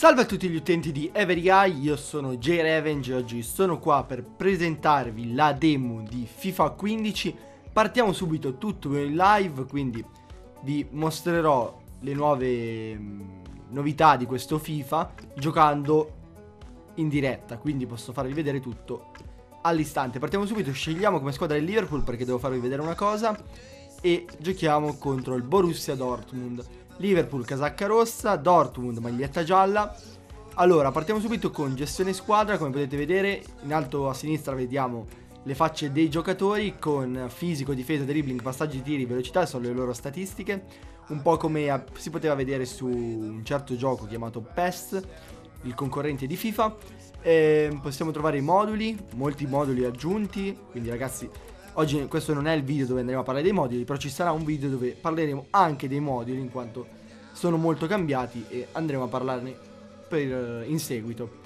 Salve a tutti gli utenti di Every Eye, io sono J-Revenge e oggi sono qua per presentarvi la demo di FIFA 15 Partiamo subito tutto in live, quindi vi mostrerò le nuove mh, novità di questo FIFA giocando in diretta Quindi posso farvi vedere tutto all'istante. Partiamo subito, scegliamo come squadra il Liverpool perché devo farvi vedere una cosa E giochiamo contro il Borussia Dortmund Liverpool casacca rossa, Dortmund maglietta gialla. Allora, partiamo subito con gestione squadra, come potete vedere in alto a sinistra vediamo le facce dei giocatori con fisico, difesa, dribbling, passaggi, tiri, velocità, sono le loro statistiche, un po' come si poteva vedere su un certo gioco chiamato PES, il concorrente di FIFA. E possiamo trovare i moduli, molti moduli aggiunti, quindi ragazzi Oggi questo non è il video dove andremo a parlare dei moduli, però ci sarà un video dove parleremo anche dei moduli in quanto sono molto cambiati e andremo a parlarne per, eh, in seguito.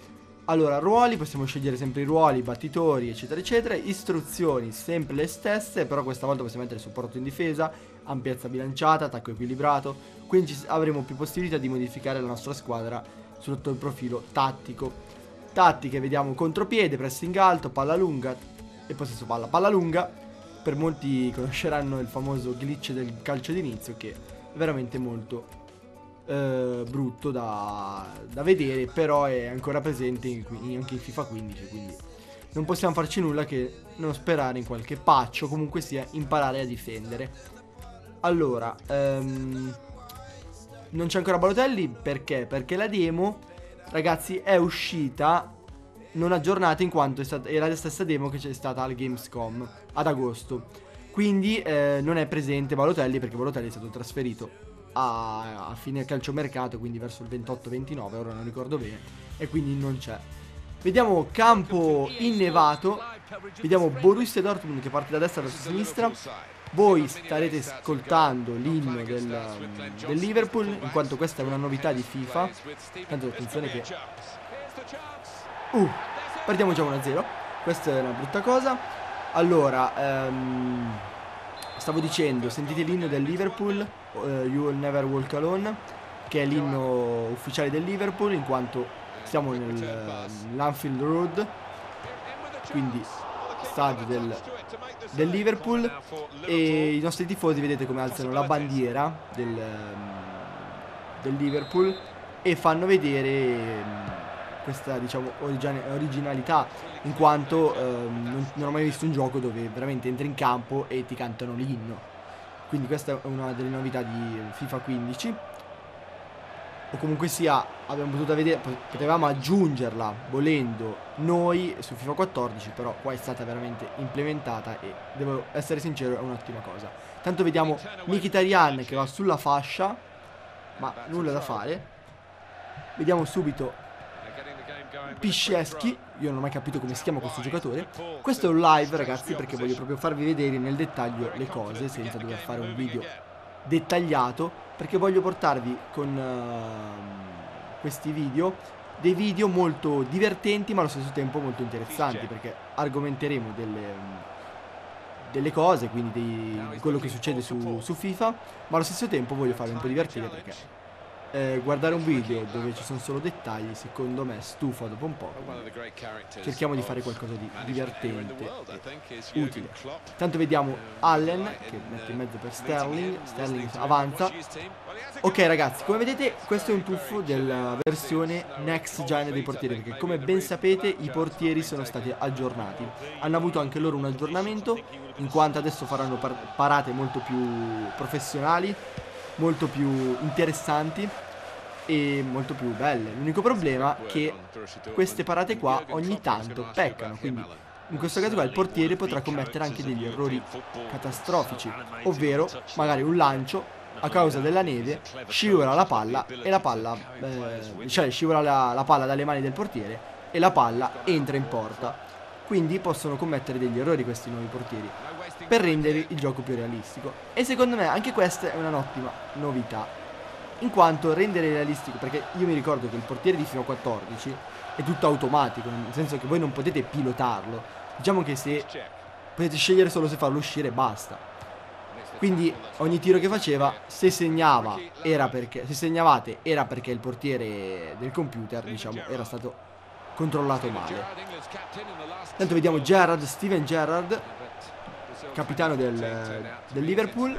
Allora, ruoli, possiamo scegliere sempre i ruoli, battitori, eccetera, eccetera. Istruzioni, sempre le stesse, però questa volta possiamo mettere supporto in difesa, ampiezza bilanciata, attacco equilibrato. Quindi avremo più possibilità di modificare la nostra squadra sotto il profilo tattico. Tattiche, vediamo contropiede, pressing alto, palla lunga e possesso palla. Palla lunga, per molti conosceranno il famoso glitch del calcio d'inizio che è veramente molto eh, brutto da, da, vedere, però è ancora presente in, in, anche in FIFA 15, quindi non possiamo farci nulla che non sperare in qualche patch o comunque sia imparare a difendere. Allora, um, non c'è ancora Balotelli perché? Perché la demo, ragazzi, è uscita non aggiornata in quanto era la stessa demo che c'è stata al Gamescom ad agosto. Quindi eh, non è presente Balotelli perché Balotelli è stato trasferito a, a fine calciomercato, quindi verso il 28-29, ora non ricordo bene, e quindi non c'è. Vediamo campo innevato, vediamo Borussia Dortmund che parte da destra verso sinistra. Voi starete ascoltando l'inno del, del Liverpool, in quanto questa è una novità di FIFA. Tanto attenzione che Uh, partiamo già 1-0. Questa è una brutta cosa. Allora, um, stavo dicendo, sentite l'inno del Liverpool, uh, You Will Never Walk Alone, che è l'inno ufficiale del Liverpool, in quanto siamo nell'Anfield uh, Road, quindi stadio del, del, Liverpool, e i nostri tifosi vedete come alzano la bandiera del, um, del Liverpool e fanno vedere... Um, questa diciamo originalità in quanto ehm, non, non, ho mai visto un gioco dove veramente entri in campo e ti cantano l'inno. Quindi questa è una delle novità di FIFA 15 o comunque sia abbiamo potuto vedere potevamo aggiungerla volendo noi su FIFA 14 però qua è stata veramente implementata e devo essere sincero è un'ottima cosa. Tanto vediamo Mkhitaryan che va sulla fascia ma nulla da fare. Vediamo subito Pisceschi, io non ho mai capito come si chiama questo giocatore. Questo è un live ragazzi perché voglio proprio farvi vedere nel dettaglio le cose senza dover fare un video dettagliato perché voglio portarvi con uh, questi video dei video molto divertenti ma allo stesso tempo molto interessanti perché argomenteremo delle, delle cose, quindi di quello che succede su, su FIFA ma allo stesso tempo voglio farvi un po' divertire perché eh, guardare un video dove ci sono solo dettagli secondo me stufa dopo un po' cerchiamo di fare qualcosa di divertente e utile. Tanto vediamo Allen che mette in mezzo per Sterling. Sterling avanza. ok ragazzi come vedete questo è un tuffo della versione next gen dei portieri perché come ben sapete i portieri sono stati aggiornati. hanno avuto anche loro un aggiornamento in quanto adesso faranno par parate molto più professionali molto più interessanti e molto più belle. L'unico problema è che queste parate qua ogni tanto peccano, quindi in questo caso qua il portiere potrà commettere anche degli errori catastrofici, ovvero magari un lancio a causa della neve scivola la palla e la palla, eh, cioè scivola la, la palla dalle mani del portiere e la palla entra in porta. Quindi possono commettere degli errori questi nuovi portieri per rendere il gioco più realistico. E secondo me anche questa è un'ottima novità in quanto rendere realistico, perché io mi ricordo che il portiere di fino a 14 è tutto automatico, nel senso che voi non potete pilotarlo. Diciamo che se potete scegliere solo se farlo uscire e basta. Quindi ogni tiro che faceva, se segnava era perché, se segnavate era perché il portiere del computer, diciamo, era stato controllato male. Tanto vediamo Gerrard, Steven Gerrard, capitano del, del Liverpool.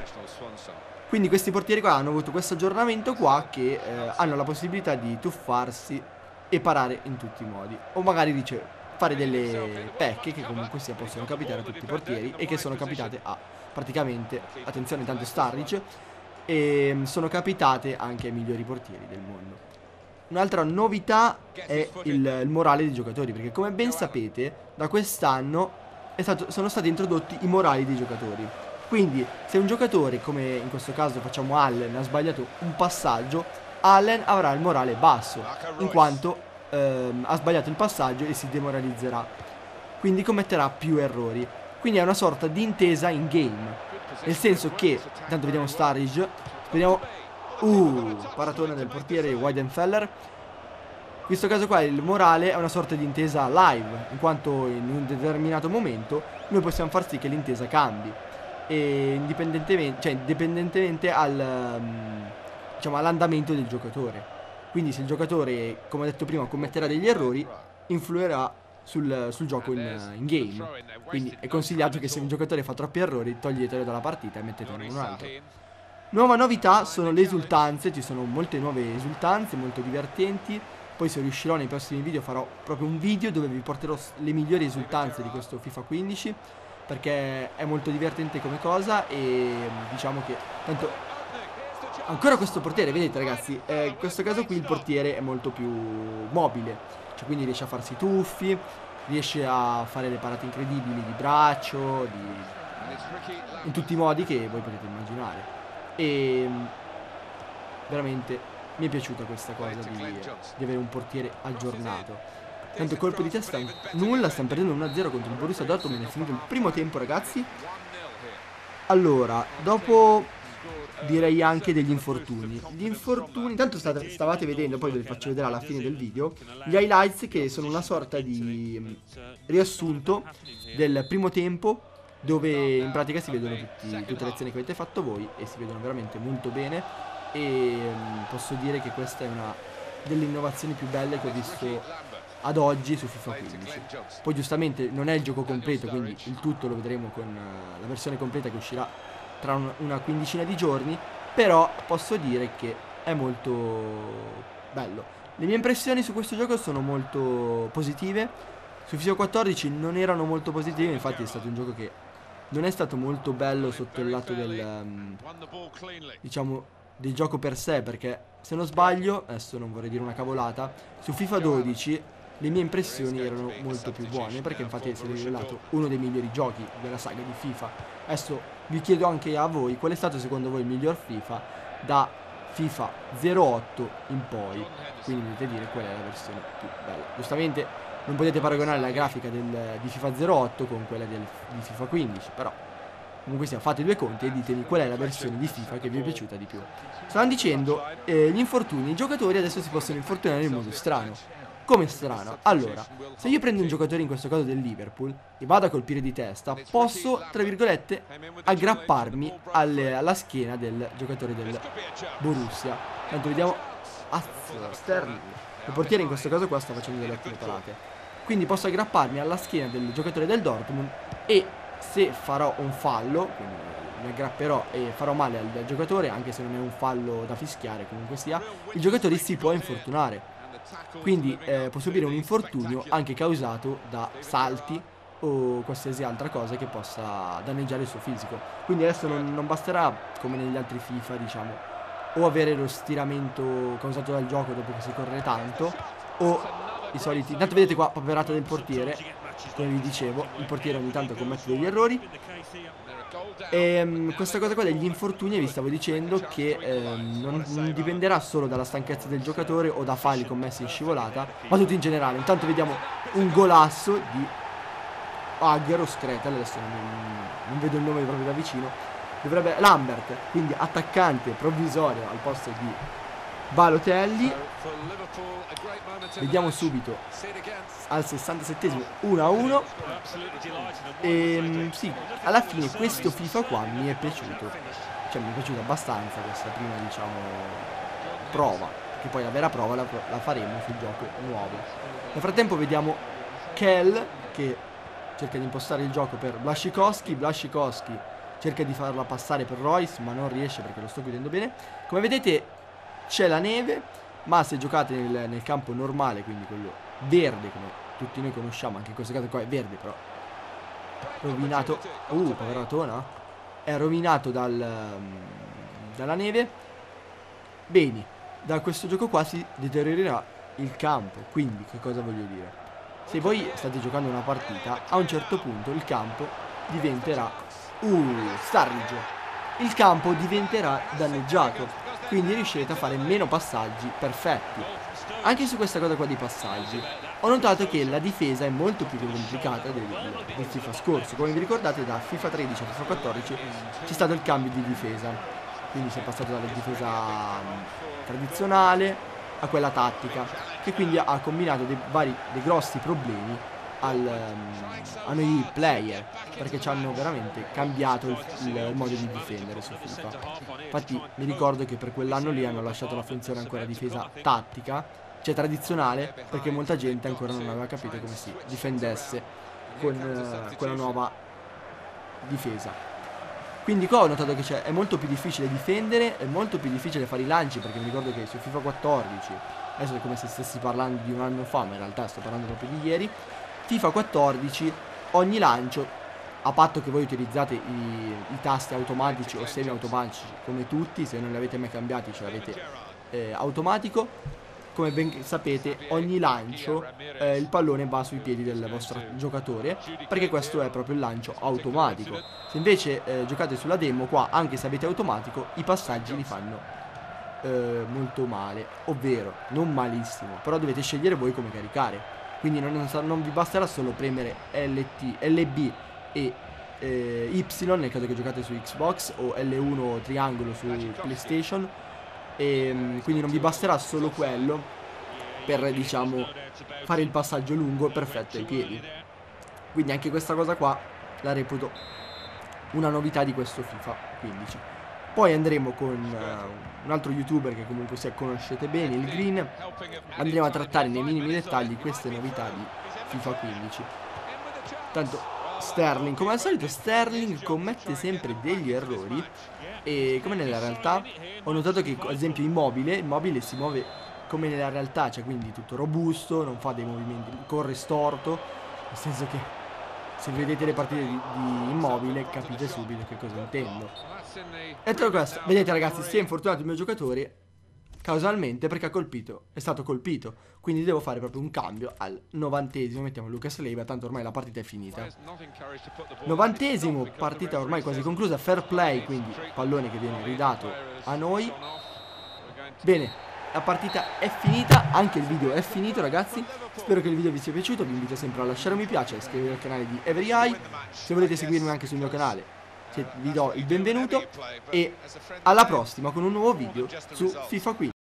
Quindi questi portieri qua hanno avuto questo aggiornamento qua che eh, hanno la possibilità di tuffarsi e parare in tutti i modi. O magari dice fare delle pecche che comunque sia possono capitare a tutti i portieri e che sono capitate a praticamente, attenzione tanto Starric, e mm, sono capitate anche ai migliori portieri del mondo. Un'altra novità è il, il, morale dei giocatori, perché come ben sapete, da quest'anno sono stati introdotti i morali dei giocatori. Quindi, se un giocatore, come in questo caso facciamo Allen, ha sbagliato un passaggio, Allen avrà il morale basso, in quanto ehm, ha sbagliato il passaggio e si demoralizzerà. Quindi commetterà più errori. Quindi è una sorta di intesa in game. Nel senso che, intanto vediamo Starridge, vediamo Uh, paratona del portiere Weidenfeller. In questo caso qua il morale è una sorta di intesa live, in quanto in un determinato momento noi possiamo far sì che l'intesa cambi. E indipendentemente, cioè, indipendentemente al, um, diciamo, all'andamento del giocatore. Quindi se il giocatore, come ho detto prima, commetterà degli errori, influirà sul, sul gioco in, in, game. Quindi è consigliato che se un giocatore fa troppi errori, toglietelo dalla partita e mettetene un altro. Nuova novità sono le esultanze, ci sono molte nuove esultanze, molto divertenti. Poi se riuscirò nei prossimi video farò proprio un video dove vi porterò le migliori esultanze di questo FIFA 15 perché è molto divertente come cosa e diciamo che tanto ancora questo portiere, vedete ragazzi, eh, in questo caso qui il portiere è molto più mobile, cioè quindi riesce a farsi tuffi, riesce a fare le parate incredibili di braccio, di... in tutti i modi che voi potete immaginare. E veramente mi è piaciuta questa cosa di, di avere un portiere aggiornato. Tanto colpo di testa nulla, stiamo perdendo 1-0 contro il Borussia Dortmund, è finito il primo tempo ragazzi. Allora, dopo direi anche degli infortuni. Gli infortuni, intanto state, stavate vedendo, poi ve li faccio vedere alla fine del video, gli highlights che sono una sorta di riassunto del primo tempo dove in pratica si vedono tutti, tutte le azioni che avete fatto voi e si vedono veramente molto bene e um, posso dire che questa è una delle innovazioni più belle che ho visto ad oggi su FIFA 15 poi giustamente non è il gioco completo quindi il tutto lo vedremo con uh, la versione completa che uscirà tra un, una quindicina di giorni però posso dire che è molto bello. Le mie impressioni su questo gioco sono molto positive. Su FIFA 14 non erano molto positive infatti è stato un gioco che non è stato molto bello sotto il lato del um, diciamo del gioco per sé perché se non sbaglio adesso non vorrei dire una cavolata su FIFA 12 le mie impressioni erano molto più buone perché infatti si è rivelato uno dei migliori giochi della saga di FIFA. Adesso vi chiedo anche a voi qual è stato secondo voi il miglior FIFA da FIFA 08 in poi. Quindi dovete dire qual è la versione più bella. Giustamente non potete paragonare la grafica del, di FIFA 08 con quella del, di FIFA 15 però comunque sia fate due conti e ditemi qual è la versione di FIFA che vi è piaciuta di più. Stavano dicendo eh, gli infortuni. I giocatori adesso si possono infortunare in modo strano come strano. Allora se io prendo un giocatore in questo caso del Liverpool e vado a colpire di testa posso tra virgolette aggrapparmi alle, alla schiena del giocatore del Borussia. Tanto vediamo Azzo, Sterling. Il portiere in questo caso qua sta facendo delle ottime parate. Quindi posso aggrapparmi alla schiena del giocatore del Dortmund e se farò un fallo, quindi mi aggrapperò e farò male al, al giocatore, anche se non è un fallo da fischiare comunque sia, il giocatore si può infortunare. Quindi eh, può subire un infortunio anche causato da salti o qualsiasi altra cosa che possa danneggiare il suo fisico. Quindi adesso non, non basterà, come negli altri FIFA, diciamo, o avere lo stiramento causato dal gioco dopo che si corre tanto, o i soliti Intanto vedete qua paperata del portiere Come vi dicevo Il portiere ogni tanto commette degli errori e um, questa cosa qua degli infortuni vi stavo dicendo che um, non, non, dipenderà solo dalla stanchezza del giocatore o da falli commessi in scivolata, ma tutto in generale. Intanto vediamo un golasso di Agger Skretel, adesso non, non, vedo il nome proprio da vicino. Dovrebbe Lambert, quindi attaccante provvisorio al posto di Balotelli. Vediamo subito. Al 67esimo 1 a 1 e ehm, sì, alla fine questo FIFA qua mi è piaciuto. Cioè mi è piaciuto abbastanza questa prima diciamo prova. Che poi la vera prova la, la faremo sul gioco nuovo. Nel frattempo vediamo Kel che cerca di impostare il gioco per Blascikowski Blascikowski cerca di farla passare per Royce ma non riesce perché lo sto chiudendo bene. Come vedete c'è la neve ma se giocate nel, nel, campo normale quindi quello verde come tutti noi conosciamo anche in questo caso qua è verde però rovinato. Uh poveratona è rovinato dal, um, dalla neve. Bene da questo gioco qua si deteriorerà il campo quindi che cosa voglio dire? Se voi state giocando una partita a un certo punto il campo diventerà uh Starridge il campo diventerà danneggiato quindi riuscirete a fare meno passaggi perfetti. Anche su questa cosa qua di passaggi, ho notato che la difesa è molto più complicata del, del FIFA scorso. Come vi ricordate da FIFA 13 a FIFA 14 c'è stato il cambio di difesa, quindi si è passato dalla difesa mm, tradizionale a quella tattica, che quindi ha combinato dei, vari, dei grossi problemi al, um, a noi player perché ci hanno veramente cambiato il, il, modo di difendere su FIFA. Infatti mi ricordo che per quell'anno lì hanno lasciato la funzione ancora difesa tattica cioè tradizionale perché molta gente ancora non aveva capito come si difendesse con uh, quella nuova difesa. Quindi qua ho notato che è molto più difficile difendere è molto più difficile fare i lanci perché mi ricordo che su FIFA 14 adesso è come se stessi parlando di un anno fa ma in realtà sto parlando proprio di ieri FIFA 14 ogni lancio a patto che voi utilizzate i, i tasti automatici o semi automatici come tutti se non li avete mai cambiati ce l'avete eh, automatico. Come ben sapete ogni lancio eh, il pallone va sui piedi del vostro giocatore perché questo è proprio il lancio automatico. Se invece eh, giocate sulla demo qua anche se avete automatico i passaggi li fanno eh, molto male ovvero non malissimo però dovete scegliere voi come caricare quindi non, non, vi basterà solo premere LT, LB e eh, Y nel caso che giocate su Xbox o L1 triangolo su PlayStation. E ehm, quindi non vi basterà solo quello per diciamo fare il passaggio lungo perfetto ai piedi. Quindi anche questa cosa qua la reputo una novità di questo FIFA 15 poi andremo con uh, un altro youtuber che comunque se conoscete bene, il Green. Andremo a trattare nei minimi dettagli queste novità di FIFA 15. Tanto Sterling, come al solito Sterling commette sempre degli errori e come nella realtà ho notato che ad esempio immobile, immobile si muove come nella realtà, cioè quindi tutto robusto, non fa dei movimenti, corre storto, nel senso che se vedete le partite di, di immobile capite subito che cosa intendo. Tra questo, vedete ragazzi, si è infortunato il mio giocatore causalmente perché ha colpito, è stato colpito. Quindi devo fare proprio un cambio al novantesimo, mettiamo Lucas Leiva, tanto ormai la partita è finita. Novantesimo, partita ormai quasi conclusa, fair play, quindi pallone che viene ridato a noi. Bene, la partita è finita, anche il video è finito ragazzi. Spero che il video vi sia piaciuto, vi invito sempre a lasciare un mi piace, a iscrivervi al canale di Every Eye. Se volete seguirmi anche sul mio canale vi do il benvenuto e alla prossima con un nuovo video su FIFA 15